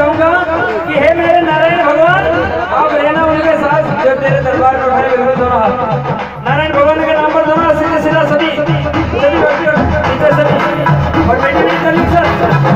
से चाहूँगा कि हे मेरे नारायण भगवान, आप रहना उनके साथ जब तेरे दरबार में उठाए बिल्कुल दोनों हाथ नारायण भगवान के नाम पर दोनों सीधे सीधा सभी सभी भक्ति सभी। और बेटी बेटी चलिए, सर।